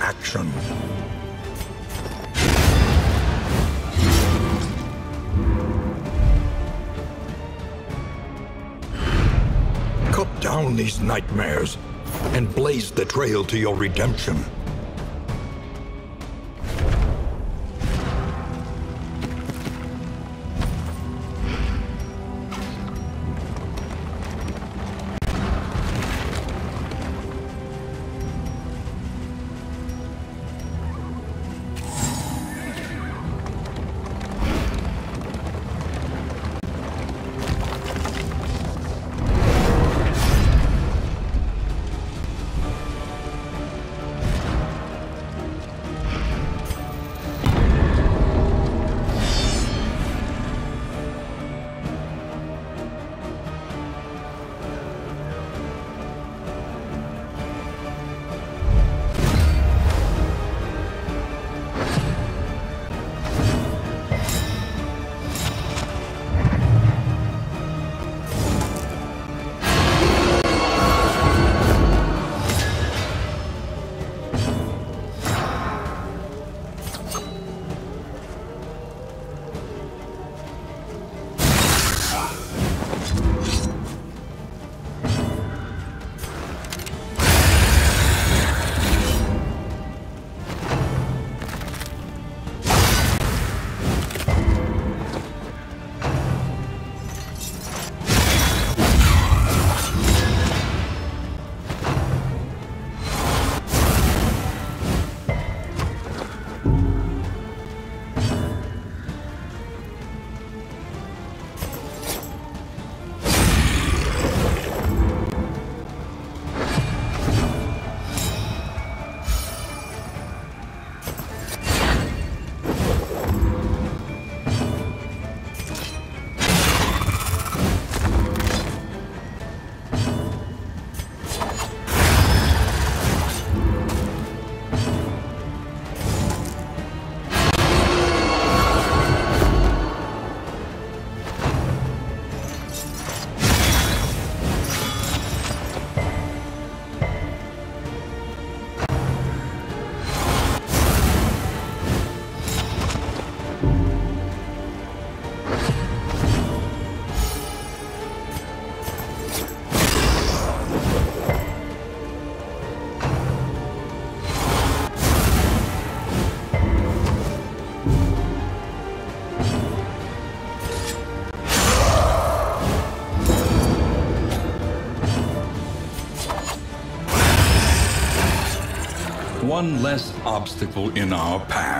action. Cut down these nightmares and blaze the trail to your redemption. One less obstacle in our path.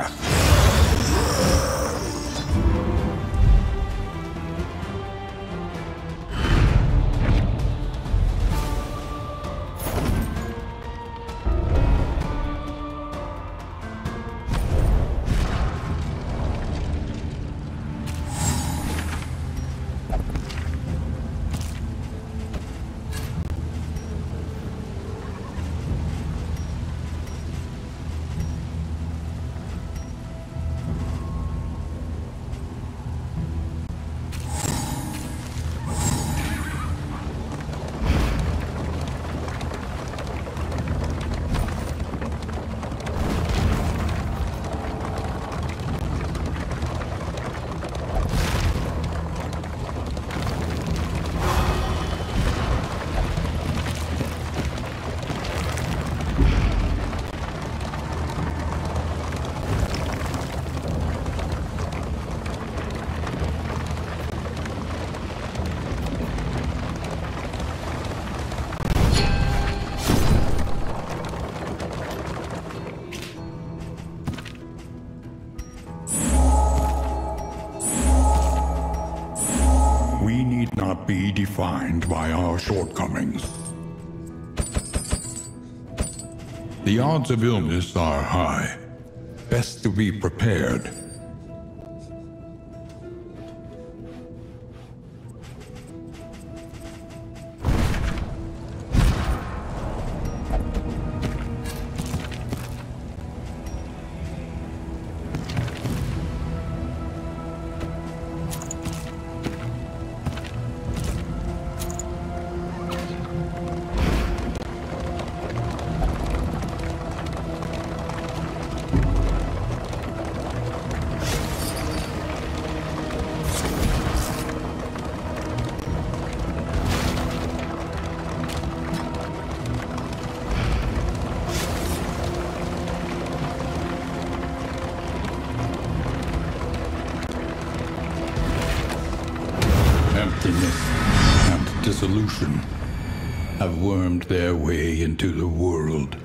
Defined by our shortcomings. The odds of illness are high. Best to be prepared. Emptiness and dissolution have wormed their way into the world.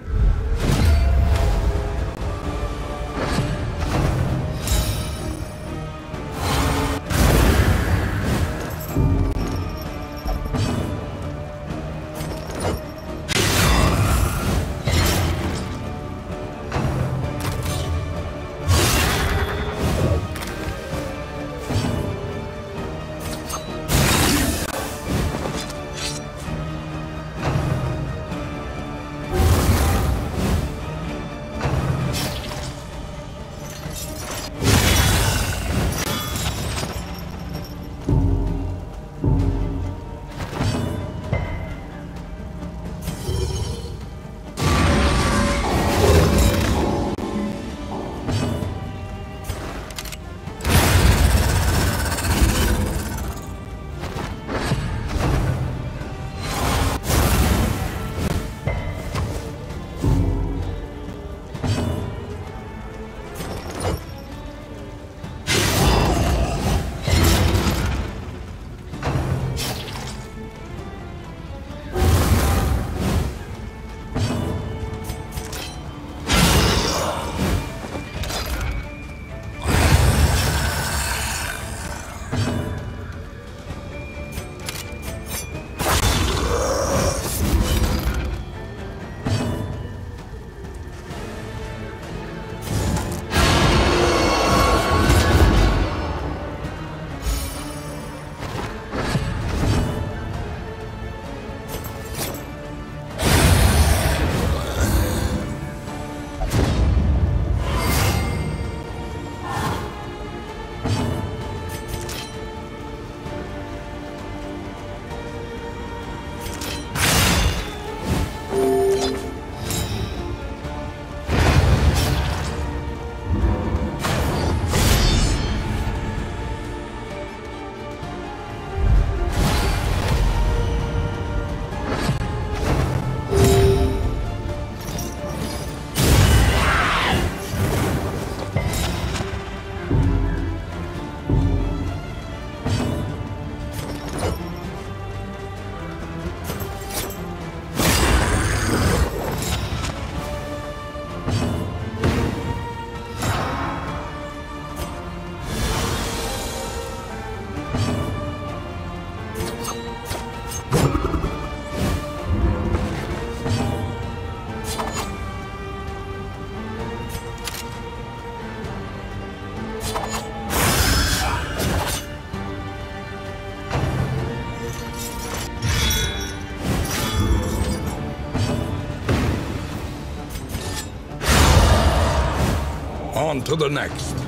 On to the next.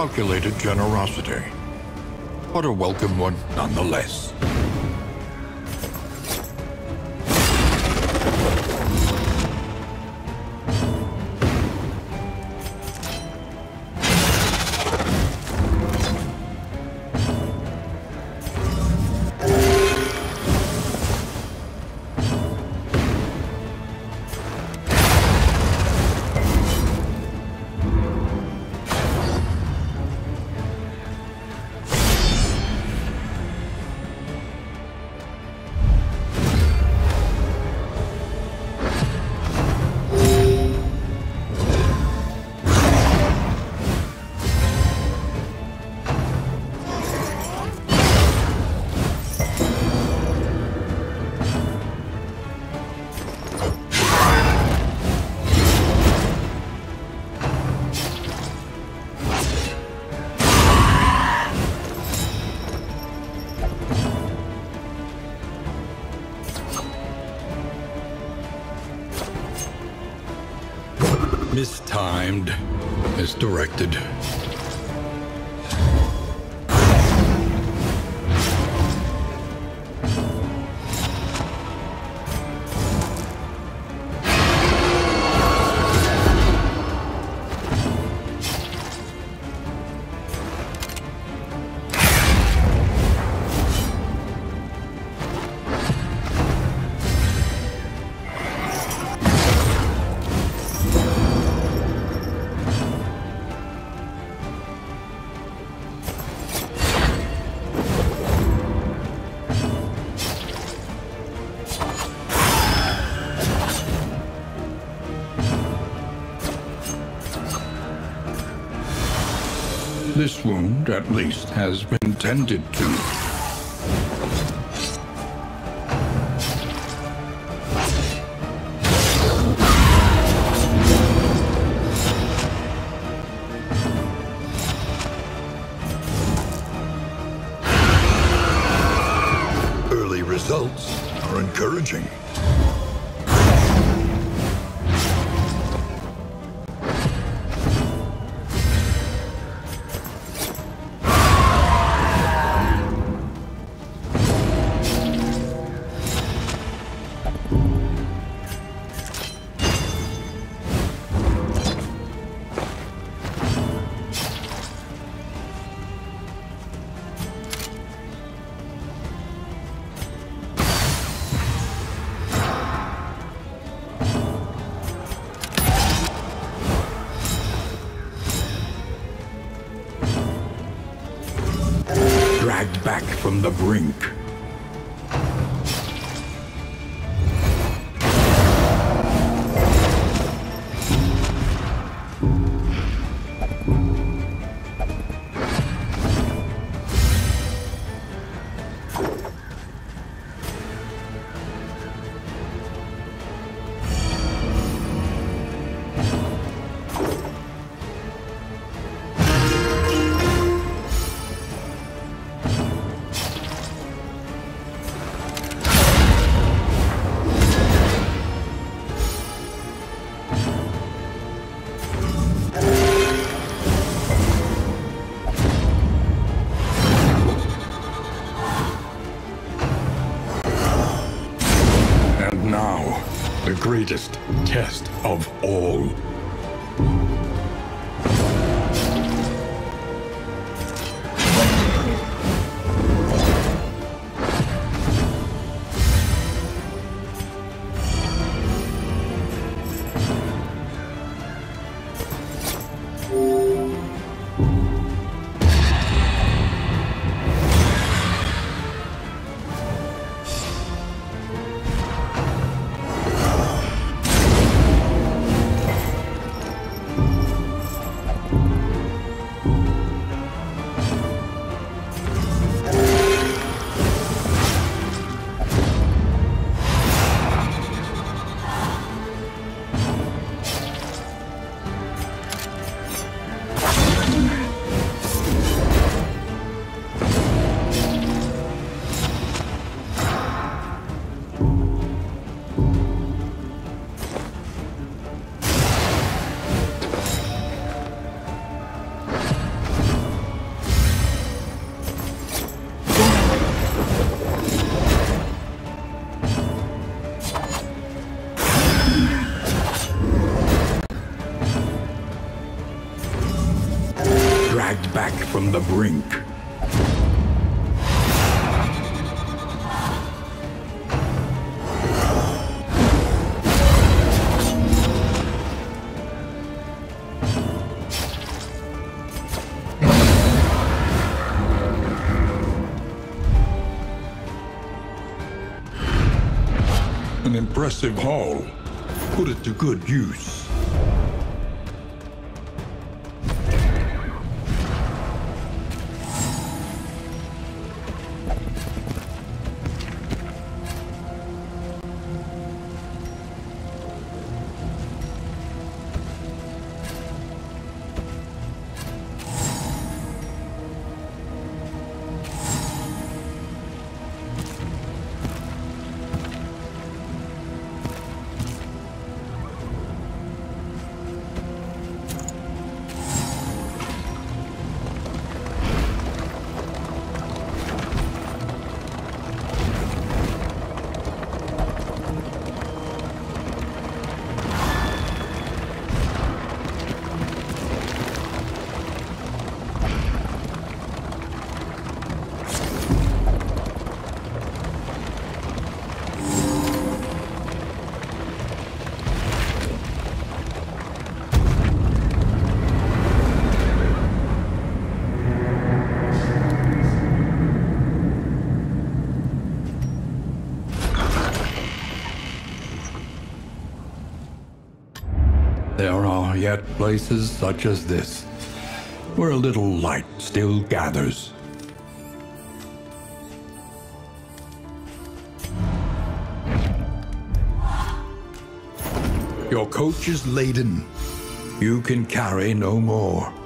Calculated generosity, but a welcome one nonetheless. Mistimed. Misdirected. Wound, at least, has been tended to. Early results are encouraging. Dragged back from the brink. Greatest test of all. Impressive haul. Put it to good use. Yet places such as this, where a little light still gathers. Your coach is laden. You can carry no more.